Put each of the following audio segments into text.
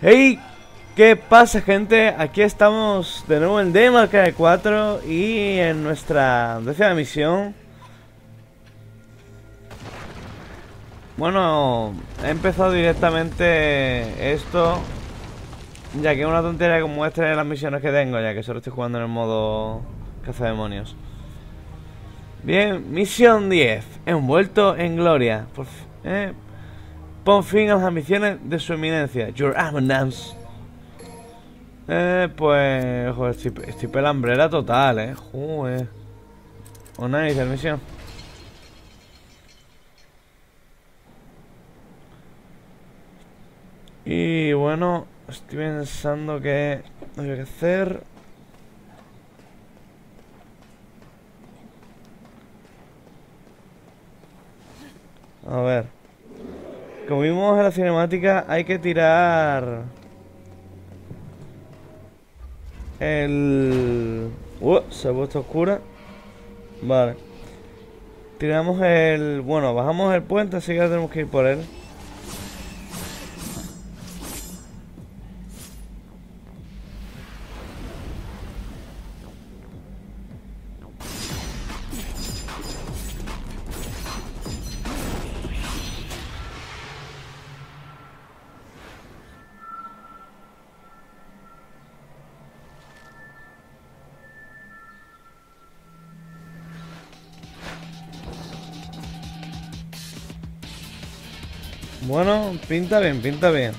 Hey, ¿qué pasa gente? Aquí estamos de nuevo en Demarca 4 y en nuestra décima misión. Bueno, he empezado directamente esto, ya que es una tontería como muestre las misiones que tengo, ya que solo estoy jugando en el modo cazademonios. Bien, misión 10, envuelto en gloria. Por, eh, Pon fin a las ambiciones de su eminencia, Your Eminence. Eh, pues... Joder, estoy, estoy pelambrera total, eh. Joder. Oh, nice, misión. Y bueno, estoy pensando que... Hay que hacer... A ver. Como vimos en la cinemática, hay que tirar... El... Uh, se ha puesto oscura. Vale. Tiramos el... Bueno, bajamos el puente, así que tenemos que ir por él. Pinta bien, pinta bien.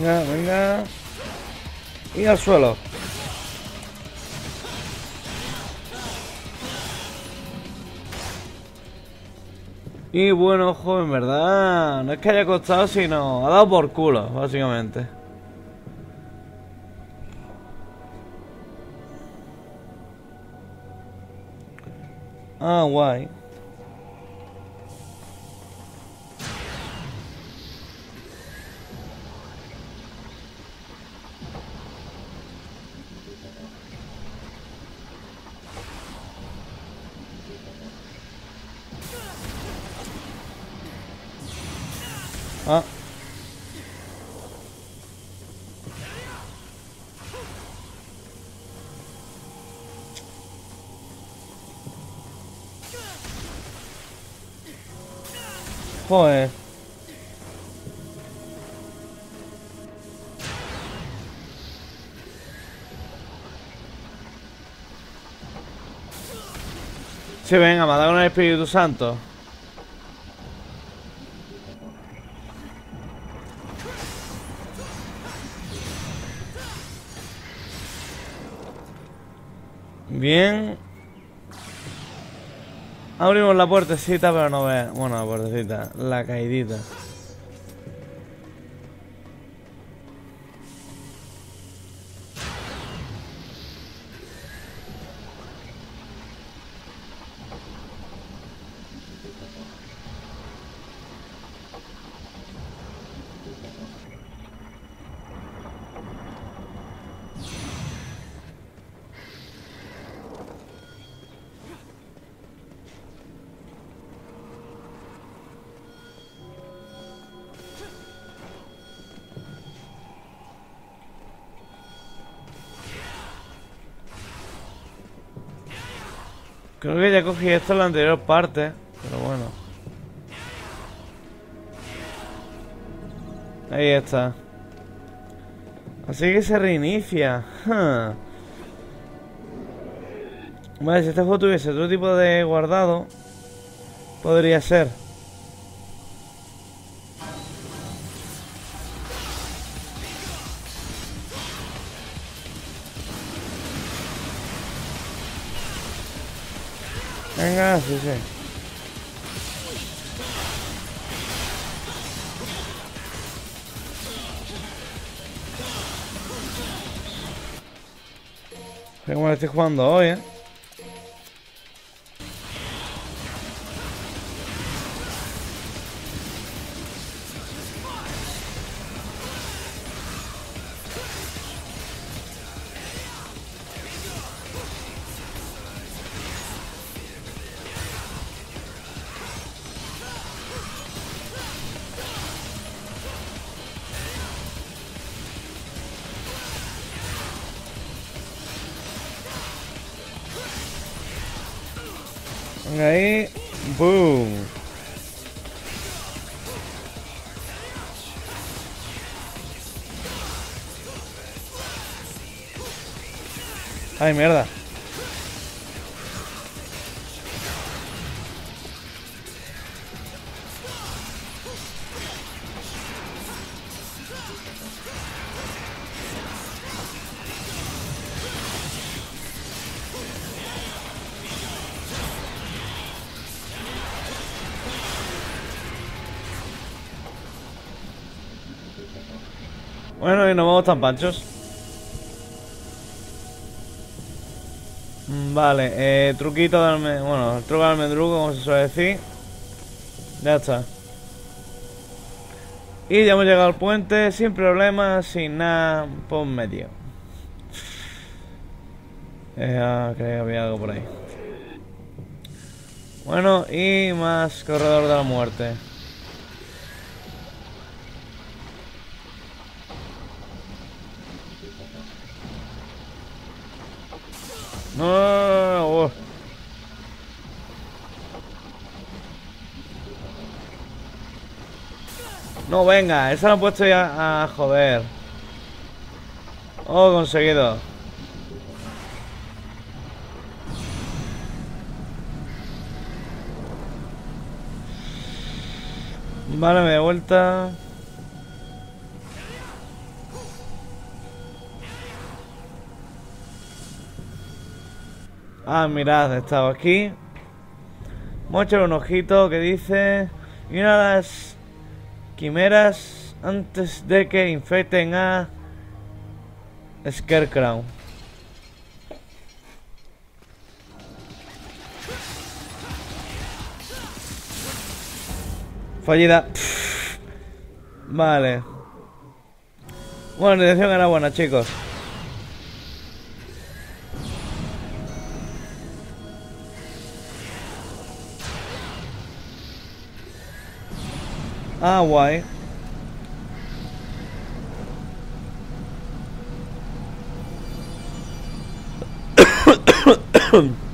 Venga, venga. Y al suelo. Y bueno, ojo, en verdad, no es que haya costado, sino ha dado por culo, básicamente. Ah, guay. Joder. Sí, venga, me ha un Espíritu Santo. Bien. Abrimos la puertecita, pero no ve. Bueno, la puertecita, la caidita. Esto en la anterior parte, pero bueno. Ahí está. Así que se reinicia. Vale, si este juego tuviese otro tipo de guardado, podría ser. Venga, sí, sí. Como le estoy jugando hoy, ¿eh? Ahí. Boom. Ay, mierda. Vamos tan panchos. Mm, Vale, eh, truquito de alme... Bueno, truco de almendruco, como se suele decir. Ya está. Y ya hemos llegado al puente sin problemas, sin nada por medio. Eh, creo que había algo por ahí. Bueno, y más corredor de la muerte. No, oh. No, venga, esa la he puesto ya a joder. Oh, conseguido. Vale, me de vuelta. Ah, mirad, estaba aquí. Vamos a echar un ojito que dice... Y una de las quimeras antes de que infecten a Scarecrow. Fallida. Vale. Bueno, la intención era buena, chicos. Ah, guay.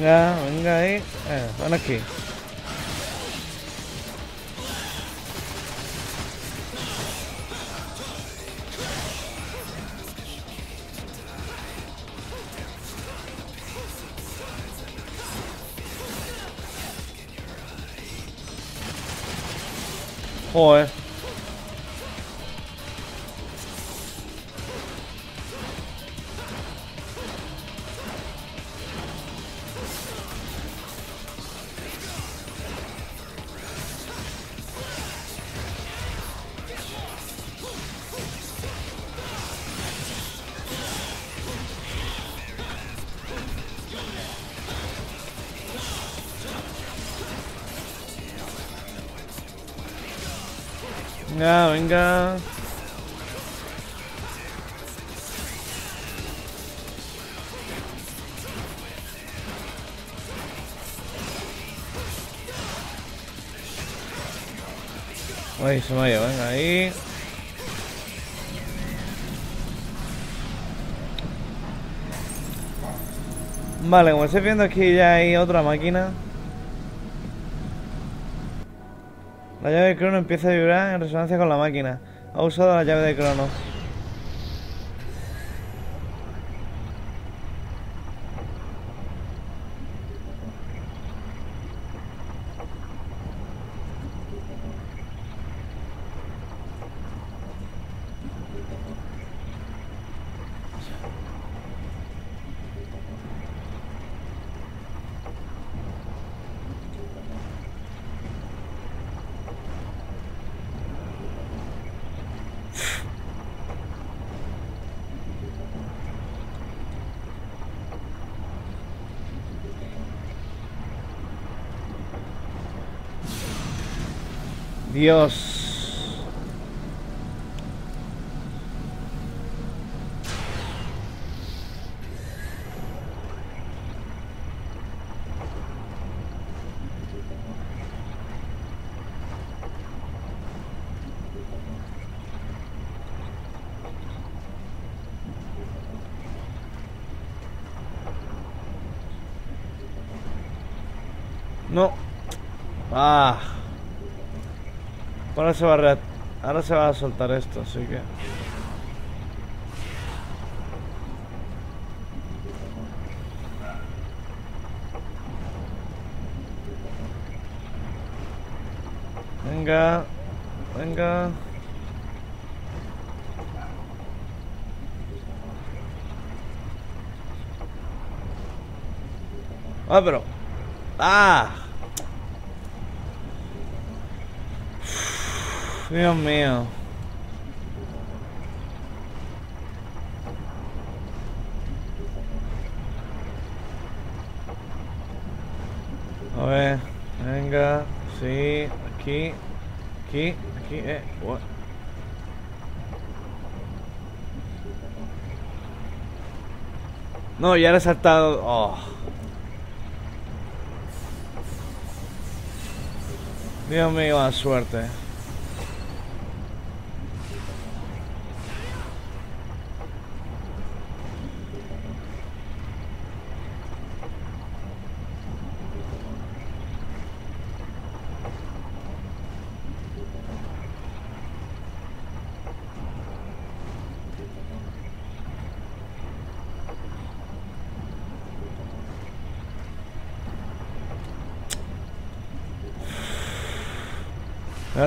Venga, venga ahí. Eh, van aquí. Venga, venga. Ay, se me ha ido, venga, ahí. Vale, como estáis viendo aquí ya hay otra máquina. La llave de crono empieza a vibrar en resonancia con la máquina. Ha usado la llave de crono. Dios. No. Ah. Ahora se va a re... Ahora se va a soltar esto, así que... Venga. Venga. Ah, pero... ¡Ah! Dios mío. A ver, venga, sí, aquí, aquí, aquí, eh, what? No, ya le he saltado. Oh. Dios mío, la suerte.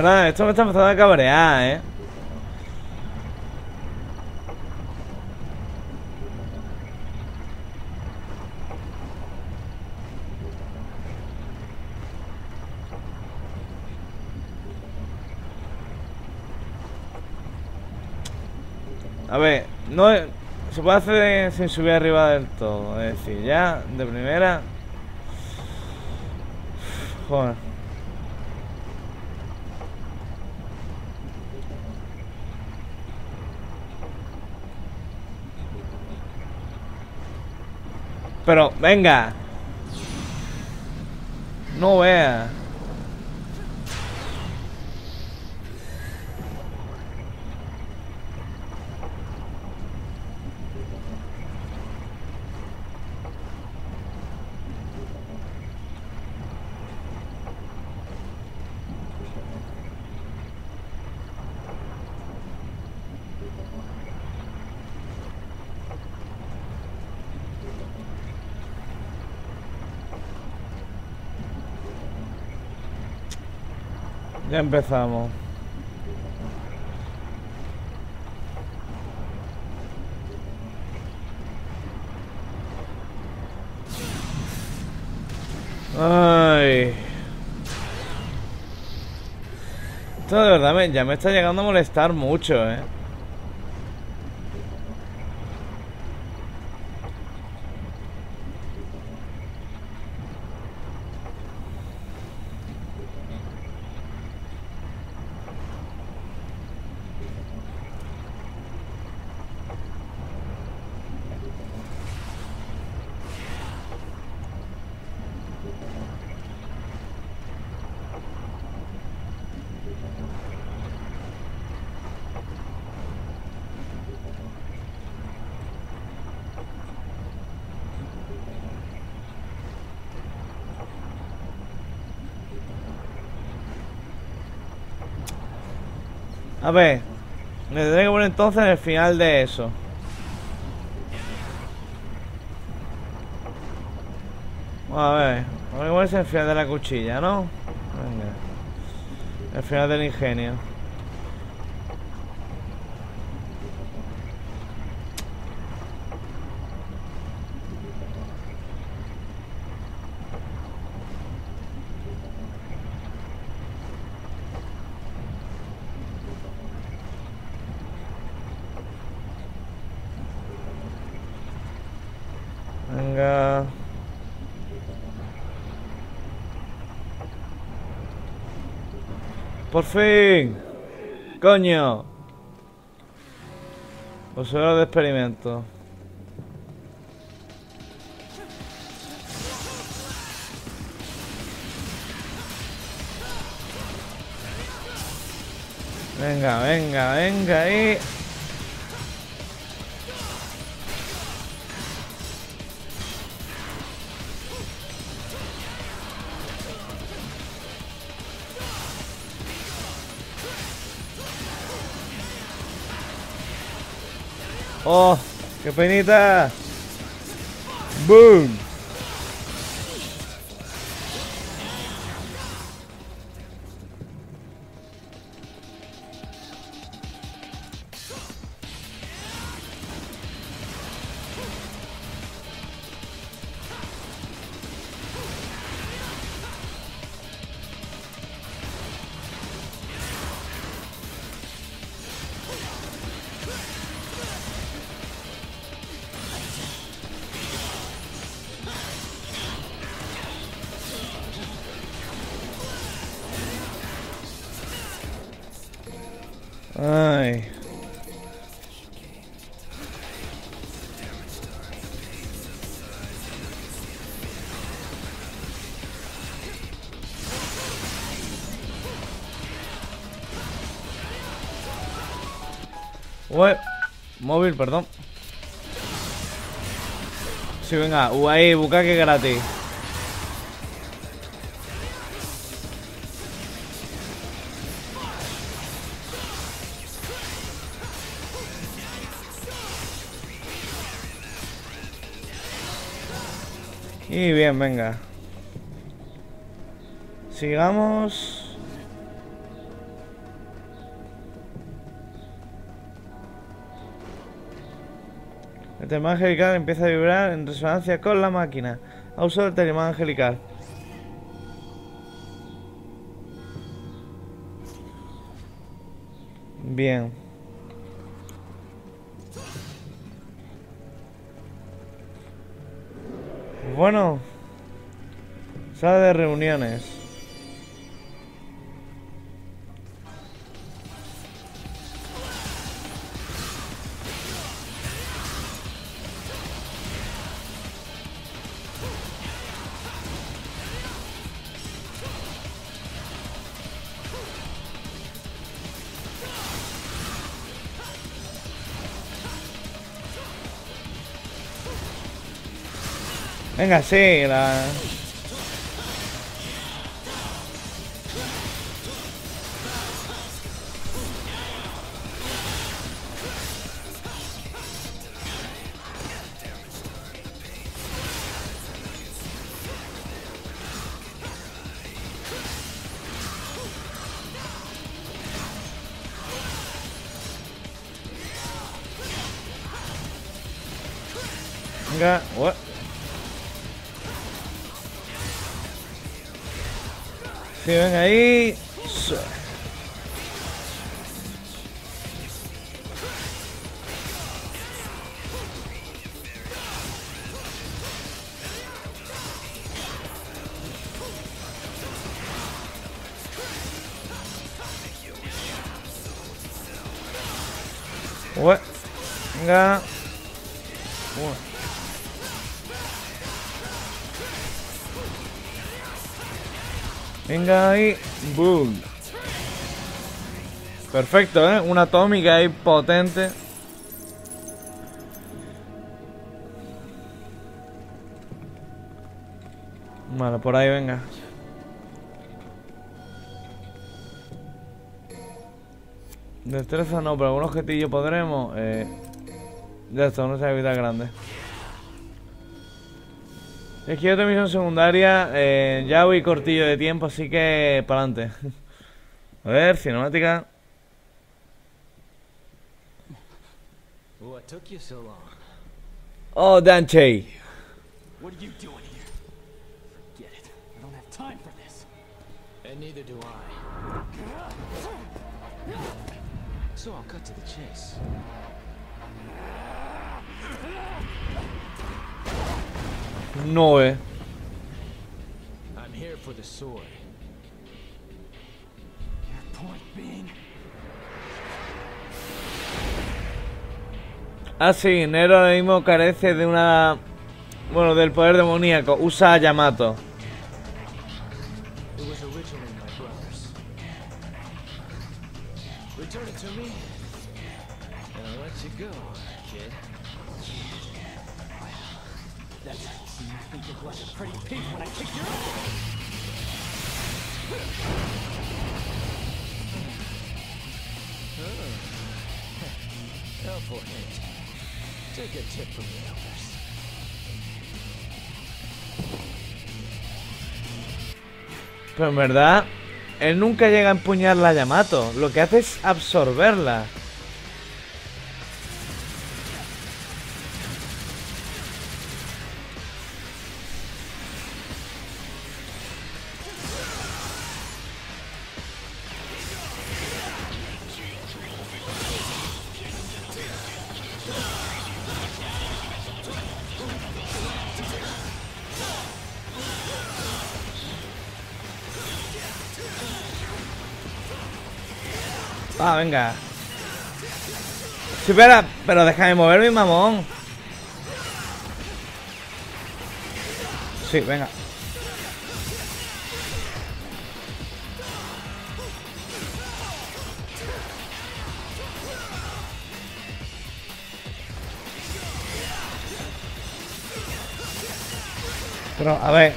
Esto me está empezando a cabrear, ¿eh? A ver, no se puede hacer sin subir arriba del todo. Es decir, ya de primera. Joder. Pero, venga. No vea. Ya empezamos. Ay. Esto de verdad me, ya me está llegando a molestar mucho, eh. A ver. Me tendré que poner entonces en el final de eso. A ver. Vamos a ponerse el final de la cuchilla, ¿no? Venga. El final del ingenio. Venga. Por fin. Coño. Observador de experimento. Venga, venga, venga ahí. ¡Oh! ¡Qué penita! ¡Boom! Móvil, perdón. Sí, venga, ahí, bucaque gratis. Y bien, venga. Sigamos. El telemán angelical empieza a vibrar en resonancia con la máquina. Ha usado el telemán angelical. Bien. Bueno. Sala de reuniones. Venga, sí, la... What? Venga. Venga ahí. Boom. Perfecto, ¿eh? Una atómica ahí potente. Vale, por ahí venga. Destreza no, pero algún objetillo podremos. Eh, ya está, no se vida grande. Es que otra misión secundaria, eh, ya voy cortillo de tiempo, así que para adelante. A ver, cinemática. Oh, Danche. What are you doing here? Forget it. I don't have time for this. And neither do I. So I'll cut to the chase. No, eh. I'm here for the sword. Your point being... Ah, sí, Nero ahora mismo carece de una... Bueno, del poder demoníaco. Usa a Yamato. Pero en verdad, él nunca llega a empuñar la Yamato. Lo que hace es absorberla. Venga. Sí, espera, pero déjame mover mi mamón. Sí, venga. Pero, a ver,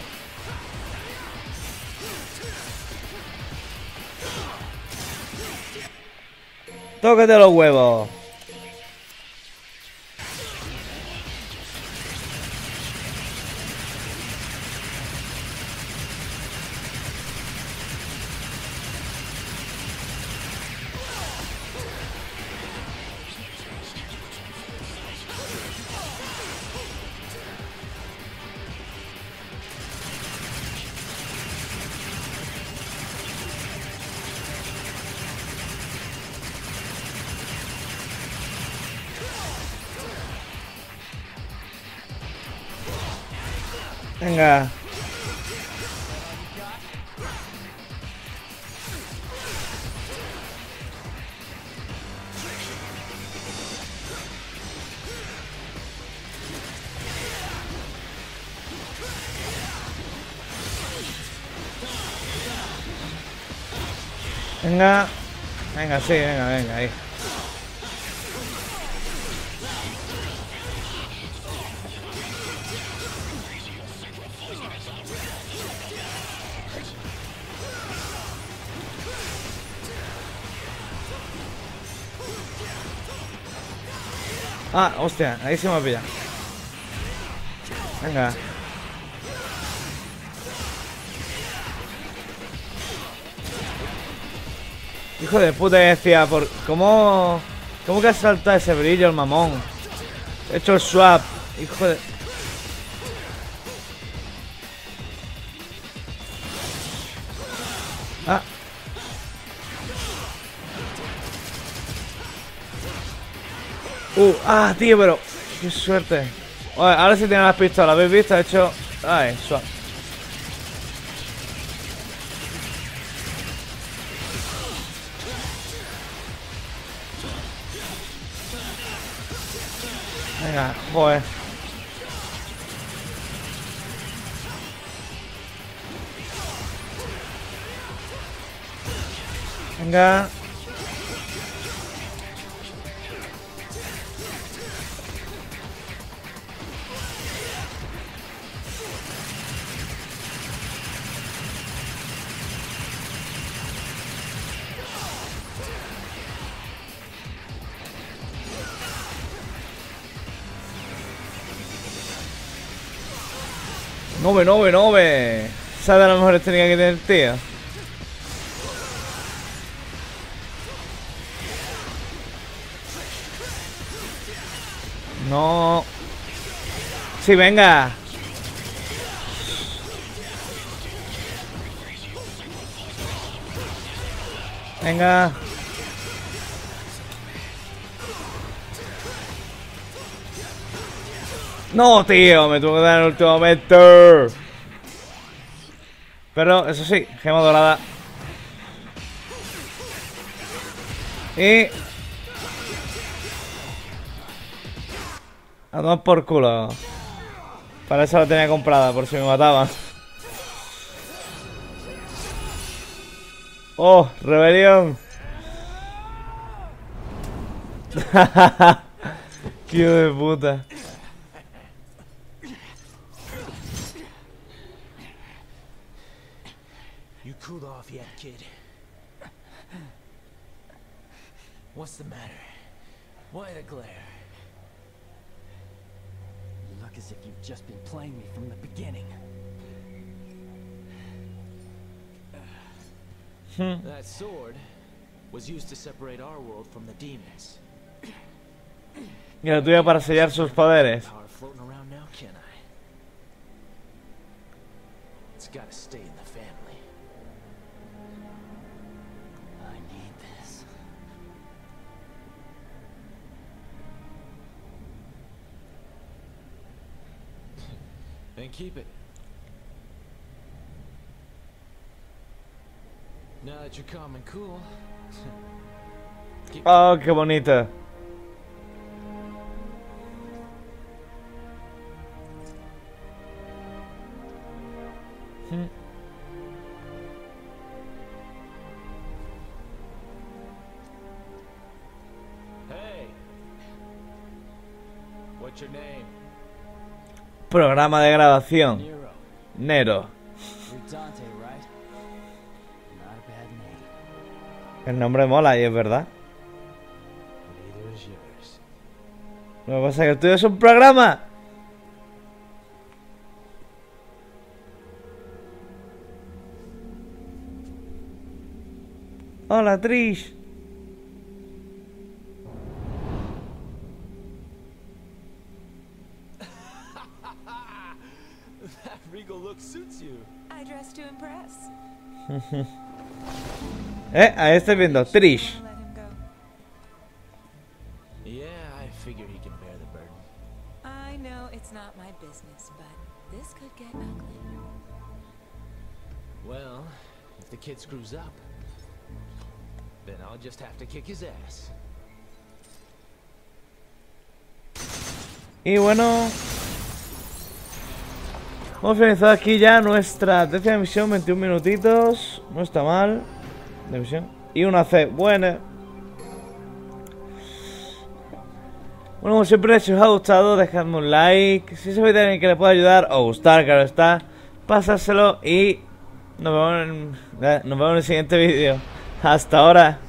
Tócate los huevos. Venga. Venga, sí, venga, venga, ahí. Ah, hostia, ahí se me ha pillado. Venga. Hijo de puta, decía, por ¿cómo, cómo que ha saltado ese brillo el mamón? He hecho el swap, hijo de... Ah, Uh, ah, tío, pero... Qué suerte. ahora sí tiene las pistolas, ¿habéis visto? Ha hecho... Ay, suave. Venga, joder. Venga. 9, 9, 9. Esa de las mejores técnicas que tiene el tío. No. Sí, venga. Venga. No, tío, me tuvo que dar en el último momento. Pero, eso sí, gema dorada. Y... A tomar por culo. Para eso la tenía comprada, por si me mataban. Oh, rebelión. Qué de puta. Cooled off yet, kid? What's the matter? Why the glare? You look as if you've just been playing me from the beginning. Hmm. That sword was used to separate our world from the demons. Y la tuya para sellar sus poderes. Floating around now, can I? It's gotta stay in the family. Then keep it. Now that you're calm and cool. Oh, qué bonita. Hey! Hmm. Programa de grabación. Nero. El nombre mola y es verdad. Lo que pasa es que el tuyo es un programa. Hola, Trish. That regal look suits you. I dress to impress. Eh, ahí estoy viendo. Trish. I'll let. Yeah, I figured he can bear the burden. I know it's not my business, but this could get ugly. Well, if the kid screws up, then I'll just have to kick his ass. Y bueno. Hemos finalizado aquí ya nuestra décima misión, 21 minutitos. No está mal. Misión. Y una C. Buena. Bueno, como siempre, si os ha gustado, dejadme un like. Si sabéis de alguien que le pueda ayudar o gustar, claro está, pasárselo y nos vemos nos vemos en el siguiente vídeo. Hasta ahora.